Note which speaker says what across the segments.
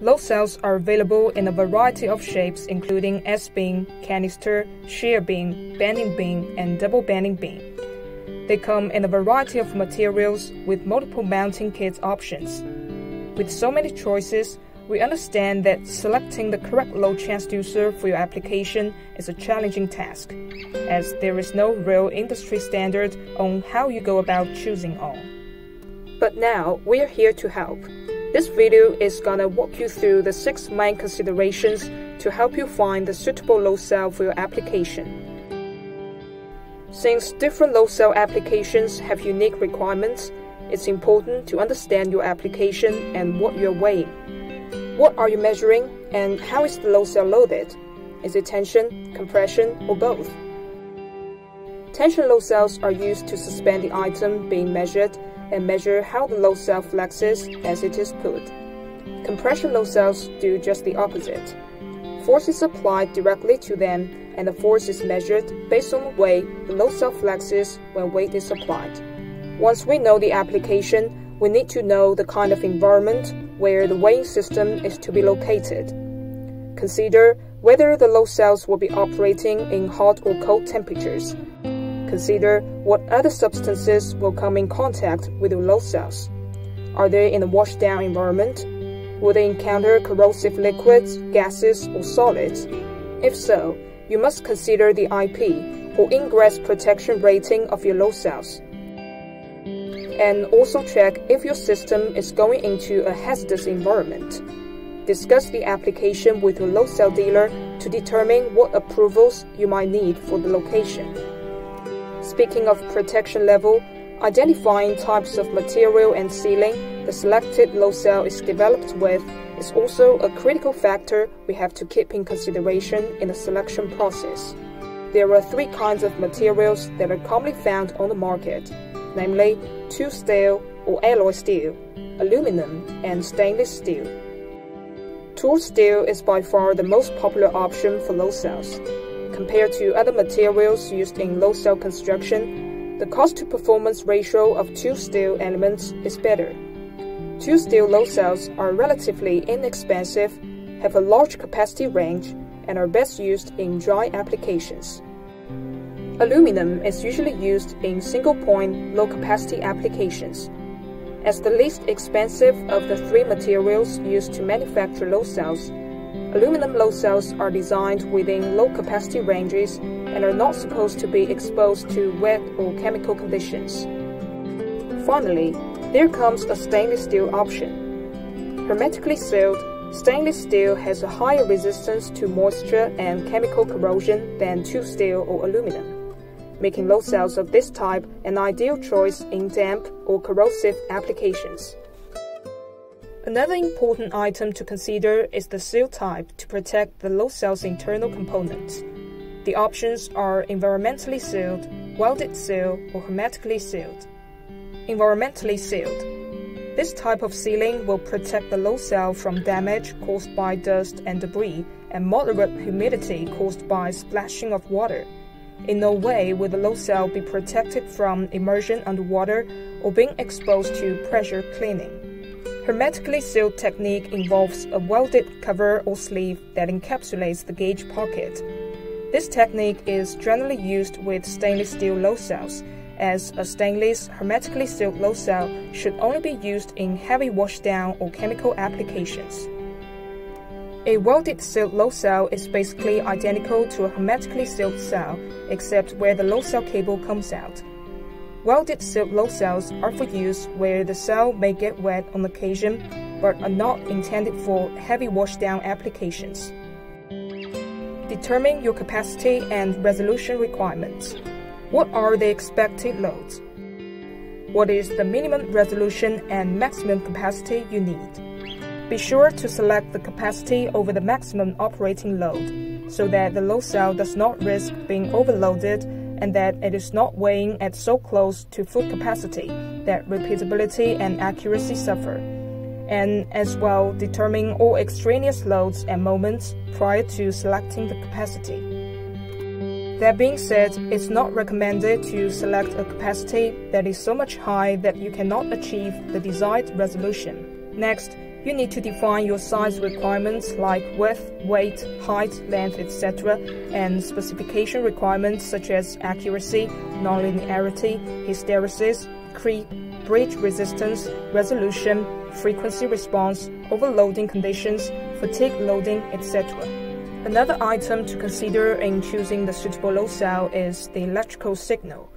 Speaker 1: Load cells are available in a variety of shapes including S-beam, canister, shear beam, bending beam, and double bending beam. They come in a variety of materials with multiple mounting kit options. With so many choices, we understand that selecting the correct load transducer for your application is a challenging task, as there is no real industry standard on how you go about choosing all. But now, we are here to help. This video is gonna walk you through the six main considerations to help you find the suitable load cell for your application. Since different load cell applications have unique requirements, it's important to understand your application and what you're weighing. What are you measuring and how is the load cell loaded? Is it tension, compression, or both? Tension load cells are used to suspend the item being measured and measure how the load cell flexes as it is put. Compression load cells do just the opposite. Force is applied directly to them and the force is measured based on the way the load cell flexes when weight is applied. Once we know the application, we need to know the kind of environment where the weighing system is to be located. Consider whether the load cells will be operating in hot or cold temperatures Consider what other substances will come in contact with your load cells. Are they in a washdown environment? Will they encounter corrosive liquids, gases, or solids? If so, you must consider the IP or ingress protection rating of your load cells. And also check if your system is going into a hazardous environment. Discuss the application with your load cell dealer to determine what approvals you might need for the location. Speaking of protection level, identifying types of material and sealing the selected load cell is developed with is also a critical factor we have to keep in consideration in the selection process. There are three kinds of materials that are commonly found on the market, namely tool steel or alloy steel, aluminum, and stainless steel. Tool steel is by far the most popular option for load cells. Compared to other materials used in load cell construction, the cost to performance ratio of tool steel elements is better. Tool steel load cells are relatively inexpensive, have a large capacity range, and are best used in dry applications. Aluminum is usually used in single point, low capacity applications. As the least expensive of the three materials used to manufacture load cells, Aluminum load cells are designed within low capacity ranges and are not supposed to be exposed to wet or chemical conditions. Finally, there comes a stainless steel option. Hermetically sealed, stainless steel has a higher resistance to moisture and chemical corrosion than tool steel or aluminum, making load cells of this type an ideal choice in damp or corrosive applications. Another important item to consider is the seal type to protect the load cell's internal components. The options are environmentally sealed, welded seal, or hermetically sealed. Environmentally sealed. This type of sealing will protect the load cell from damage caused by dust and debris and moderate humidity caused by splashing of water. In no way will the load cell be protected from immersion underwater or being exposed to pressure cleaning. Hermetically sealed technique involves a welded cover or sleeve that encapsulates the gauge pocket. This technique is generally used with stainless steel load cells, as a stainless hermetically sealed load cell should only be used in heavy washdown or chemical applications. A welded sealed load cell is basically identical to a hermetically sealed cell, except where the load cell cable comes out. Welded sealed load cells are for use where the cell may get wet on occasion but are not intended for heavy washdown applications. Determine your capacity and resolution requirements. What are the expected loads? What is the minimum resolution and maximum capacity you need? Be sure to select the capacity over the maximum operating load so that the load cell does not risk being overloaded and that it is not weighing at so close to full capacity that repeatability and accuracy suffer, and as well determine all extraneous loads and moments prior to selecting the capacity. That being said, it's not recommended to select a capacity that is so much high that you cannot achieve the desired resolution. Next, you need to define your size requirements like width, weight, height, length, etc., and specification requirements such as accuracy, nonlinearity, hysteresis, creep, bridge resistance, resolution, frequency response, overloading conditions, fatigue loading, etc. Another item to consider in choosing the suitable load cell is the electrical signal.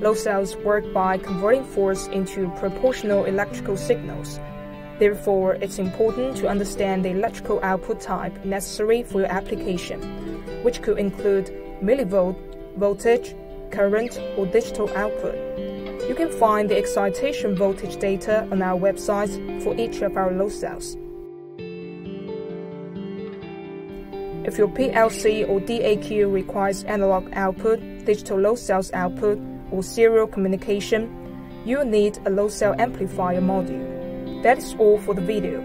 Speaker 1: Load cells work by converting force into proportional electrical signals. Therefore, it's important to understand the electrical output type necessary for your application, which could include millivolt, voltage, current, or digital output. You can find the excitation voltage data on our website for each of our load cells. If your PLC or DAQ requires analog output, digital load cells output, or serial communication, you'll need a load cell amplifier module. That is all for the video.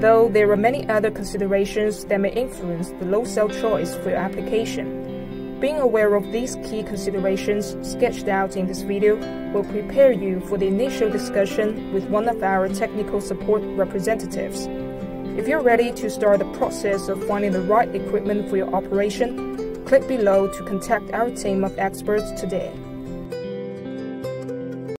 Speaker 1: Though there are many other considerations that may influence the load cell choice for your application. Being aware of these key considerations sketched out in this video will prepare you for the initial discussion with one of our technical support representatives. If you're ready to start the process of finding the right equipment for your operation, click below to contact our team of experts today.